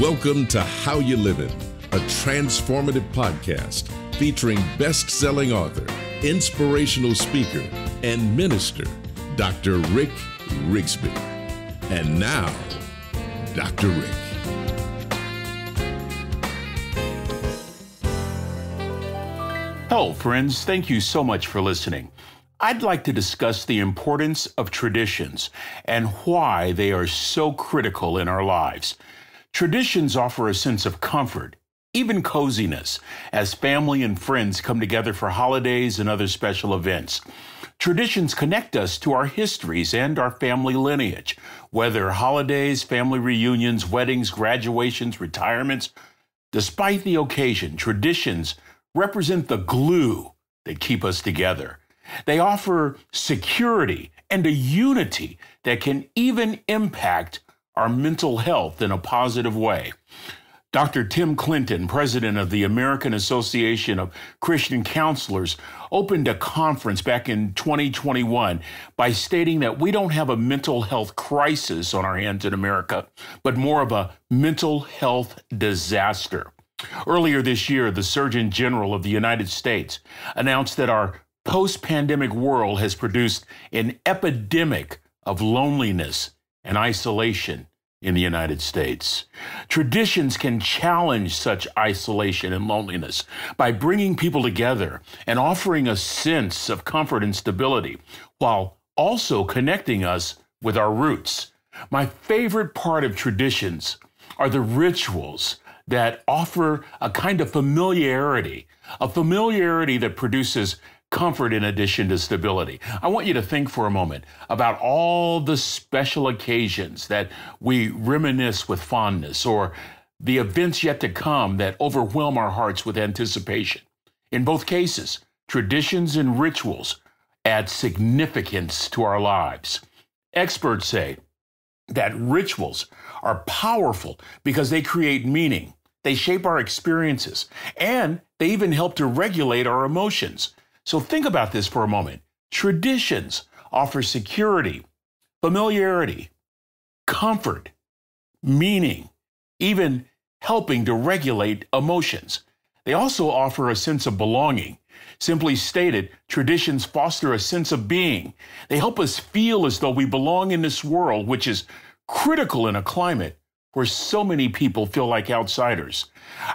Welcome to How You Living, a transformative podcast featuring best selling author, inspirational speaker, and minister, Dr. Rick Rigsby. And now, Dr. Rick. Hello, friends. Thank you so much for listening. I'd like to discuss the importance of traditions and why they are so critical in our lives. Traditions offer a sense of comfort, even coziness, as family and friends come together for holidays and other special events. Traditions connect us to our histories and our family lineage, whether holidays, family reunions, weddings, graduations, retirements. Despite the occasion, traditions represent the glue that keep us together. They offer security and a unity that can even impact our mental health in a positive way. Dr. Tim Clinton, president of the American Association of Christian Counselors, opened a conference back in 2021 by stating that we don't have a mental health crisis on our hands in America, but more of a mental health disaster. Earlier this year, the Surgeon General of the United States announced that our post pandemic world has produced an epidemic of loneliness and isolation in the United States. Traditions can challenge such isolation and loneliness by bringing people together and offering a sense of comfort and stability while also connecting us with our roots. My favorite part of traditions are the rituals that offer a kind of familiarity, a familiarity that produces comfort in addition to stability. I want you to think for a moment about all the special occasions that we reminisce with fondness or the events yet to come that overwhelm our hearts with anticipation. In both cases, traditions and rituals add significance to our lives. Experts say that rituals are powerful because they create meaning, they shape our experiences, and they even help to regulate our emotions. So think about this for a moment. Traditions offer security, familiarity, comfort, meaning, even helping to regulate emotions. They also offer a sense of belonging. Simply stated, traditions foster a sense of being. They help us feel as though we belong in this world, which is critical in a climate where so many people feel like outsiders.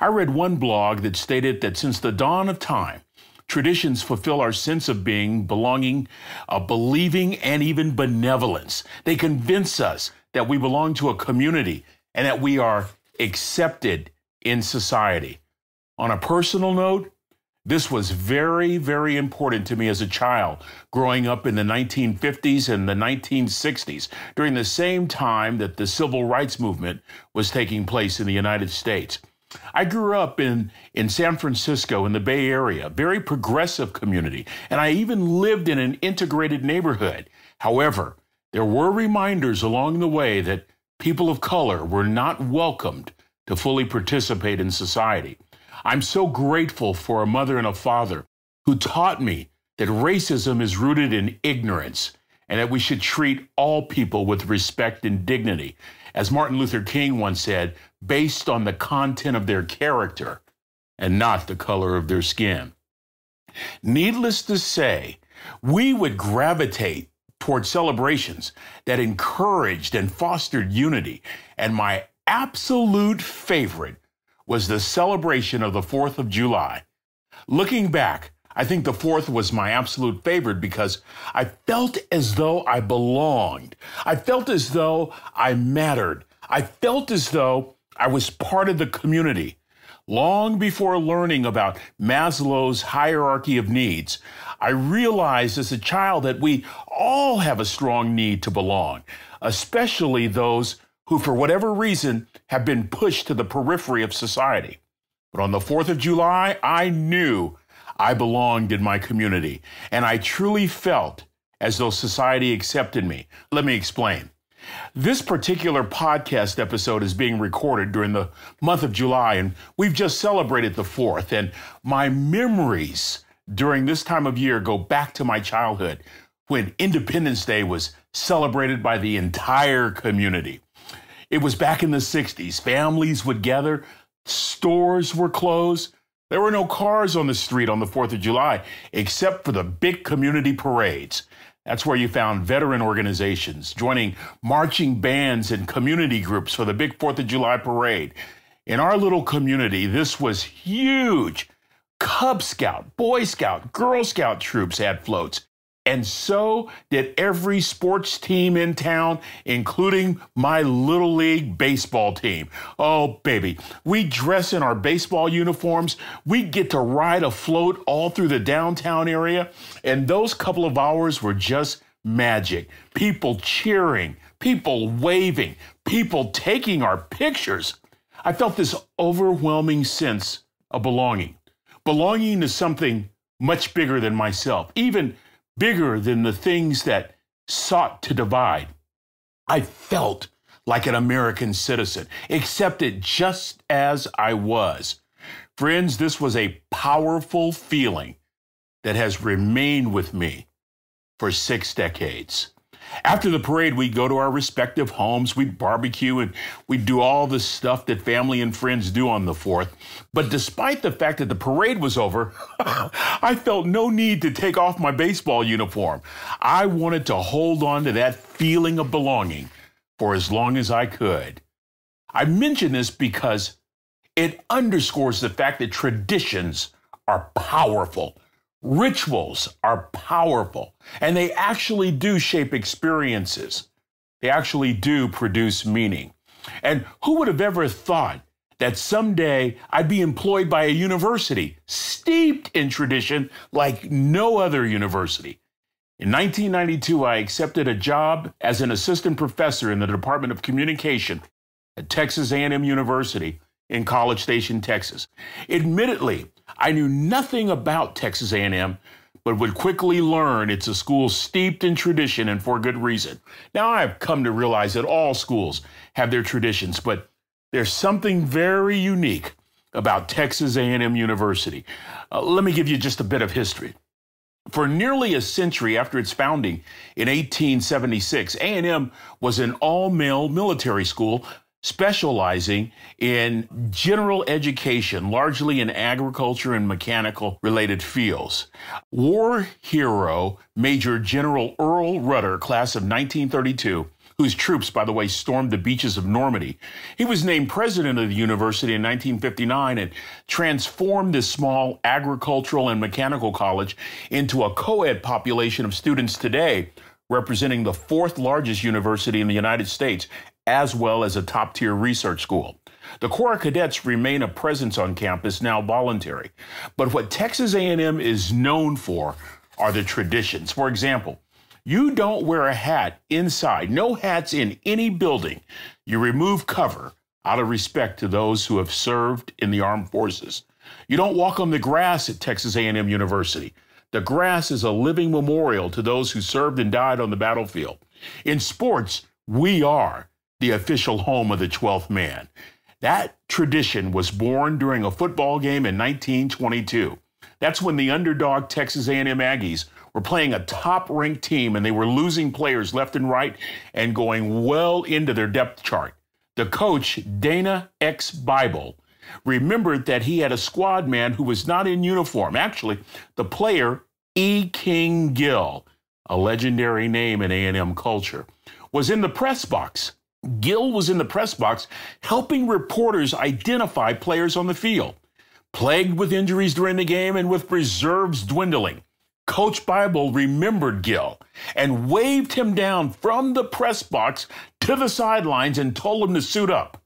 I read one blog that stated that since the dawn of time, Traditions fulfill our sense of being, belonging, uh, believing, and even benevolence. They convince us that we belong to a community and that we are accepted in society. On a personal note, this was very, very important to me as a child, growing up in the 1950s and the 1960s, during the same time that the civil rights movement was taking place in the United States. I grew up in, in San Francisco in the Bay Area, very progressive community, and I even lived in an integrated neighborhood. However, there were reminders along the way that people of color were not welcomed to fully participate in society. I'm so grateful for a mother and a father who taught me that racism is rooted in ignorance and that we should treat all people with respect and dignity. As Martin Luther King once said, based on the content of their character and not the color of their skin. Needless to say, we would gravitate toward celebrations that encouraged and fostered unity. And my absolute favorite was the celebration of the 4th of July. Looking back, I think the 4th was my absolute favorite because I felt as though I belonged. I felt as though I mattered. I felt as though I was part of the community. Long before learning about Maslow's hierarchy of needs, I realized as a child that we all have a strong need to belong, especially those who, for whatever reason, have been pushed to the periphery of society. But on the 4th of July, I knew I belonged in my community, and I truly felt as though society accepted me. Let me explain. This particular podcast episode is being recorded during the month of July, and we've just celebrated the 4th. And my memories during this time of year go back to my childhood when Independence Day was celebrated by the entire community. It was back in the 60s. Families would gather, stores were closed. There were no cars on the street on the 4th of July except for the big community parades. That's where you found veteran organizations joining marching bands and community groups for the big 4th of July parade. In our little community, this was huge. Cub Scout, Boy Scout, Girl Scout troops had floats. And so did every sports team in town, including my Little League baseball team. Oh, baby, we dress in our baseball uniforms. We get to ride a float all through the downtown area. And those couple of hours were just magic. People cheering, people waving, people taking our pictures. I felt this overwhelming sense of belonging, belonging to something much bigger than myself, even bigger than the things that sought to divide. I felt like an American citizen, accepted just as I was. Friends, this was a powerful feeling that has remained with me for six decades. After the parade, we'd go to our respective homes, we'd barbecue, and we'd do all the stuff that family and friends do on the 4th. But despite the fact that the parade was over, I felt no need to take off my baseball uniform. I wanted to hold on to that feeling of belonging for as long as I could. I mention this because it underscores the fact that traditions are powerful. Rituals are powerful and they actually do shape experiences. They actually do produce meaning. And who would have ever thought that someday I'd be employed by a university steeped in tradition like no other university? In 1992, I accepted a job as an assistant professor in the Department of Communication at Texas A&M University in College Station, Texas. Admittedly, I knew nothing about Texas A&M, but would quickly learn it's a school steeped in tradition and for good reason. Now I've come to realize that all schools have their traditions, but there's something very unique about Texas A&M University. Uh, let me give you just a bit of history. For nearly a century after its founding in 1876, A&M was an all-male military school specializing in general education, largely in agriculture and mechanical related fields. War hero Major General Earl Rudder, class of 1932, whose troops, by the way, stormed the beaches of Normandy. He was named president of the university in 1959 and transformed this small agricultural and mechanical college into a co ed population of students today, representing the fourth largest university in the United States as well as a top tier research school. The Corps of Cadets remain a presence on campus, now voluntary. But what Texas A&M is known for are the traditions. For example, you don't wear a hat inside, no hats in any building. You remove cover out of respect to those who have served in the armed forces. You don't walk on the grass at Texas A&M University. The grass is a living memorial to those who served and died on the battlefield. In sports, we are the official home of the 12th man. That tradition was born during a football game in 1922. That's when the underdog Texas A&M Aggies were playing a top-ranked team and they were losing players left and right and going well into their depth chart. The coach, Dana X. Bible, remembered that he had a squad man who was not in uniform. Actually, the player, E. King Gill, a legendary name in A&M culture, was in the press box Gill was in the press box helping reporters identify players on the field. Plagued with injuries during the game and with reserves dwindling, Coach Bible remembered Gill and waved him down from the press box to the sidelines and told him to suit up.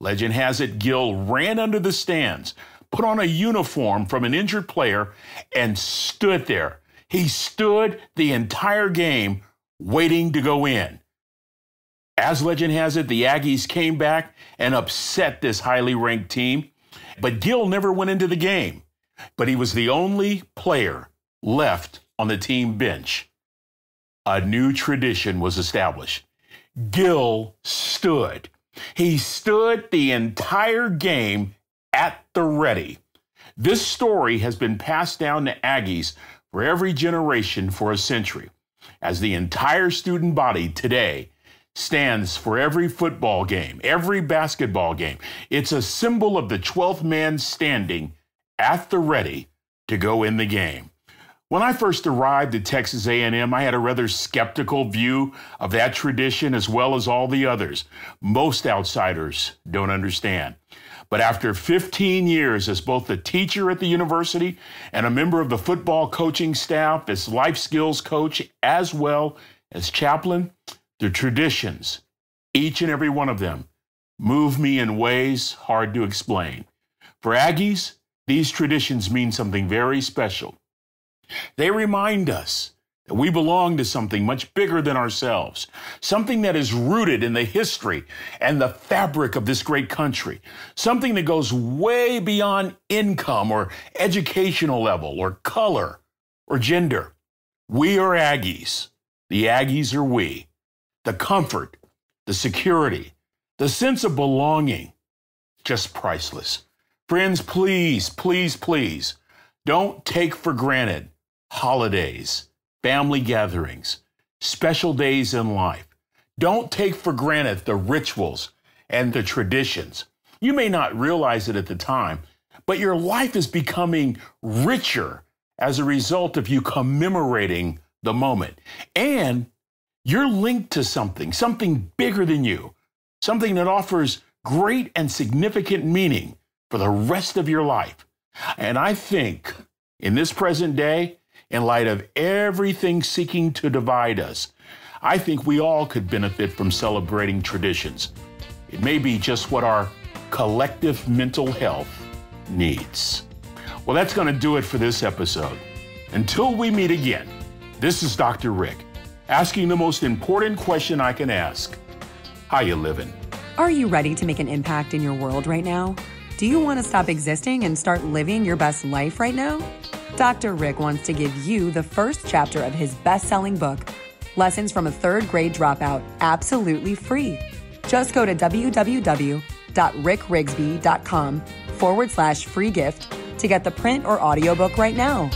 Legend has it Gill ran under the stands, put on a uniform from an injured player, and stood there. He stood the entire game waiting to go in. As legend has it, the Aggies came back and upset this highly ranked team. But Gill never went into the game. But he was the only player left on the team bench. A new tradition was established. Gill stood. He stood the entire game at the ready. This story has been passed down to Aggies for every generation for a century, as the entire student body today stands for every football game, every basketball game. It's a symbol of the 12th man standing at the ready to go in the game. When I first arrived at Texas A&M, I had a rather skeptical view of that tradition as well as all the others. Most outsiders don't understand. But after 15 years as both a teacher at the university and a member of the football coaching staff, as life skills coach, as well as chaplain, the traditions, each and every one of them, move me in ways hard to explain. For Aggies, these traditions mean something very special. They remind us that we belong to something much bigger than ourselves, something that is rooted in the history and the fabric of this great country, something that goes way beyond income or educational level or color or gender. We are Aggies. The Aggies are we. The comfort, the security, the sense of belonging, just priceless. Friends, please, please, please don't take for granted holidays, family gatherings, special days in life. Don't take for granted the rituals and the traditions. You may not realize it at the time, but your life is becoming richer as a result of you commemorating the moment. And you're linked to something, something bigger than you, something that offers great and significant meaning for the rest of your life. And I think in this present day, in light of everything seeking to divide us, I think we all could benefit from celebrating traditions. It may be just what our collective mental health needs. Well, that's going to do it for this episode. Until we meet again, this is Dr. Rick asking the most important question I can ask How you living? Are you ready to make an impact in your world right now? Do you want to stop existing and start living your best life right now? Dr. Rick wants to give you the first chapter of his best selling book, Lessons from a Third Grade Dropout, absolutely free. Just go to www.rickrigsby.com forward slash free gift to get the print or audiobook right now.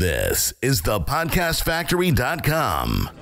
This is the podcastfactory.com.